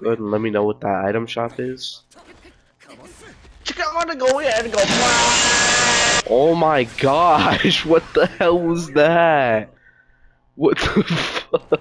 Go ahead and let me know what that item shop is. Oh my gosh, what the hell was that? What the fuck?